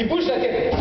il bouge la tête.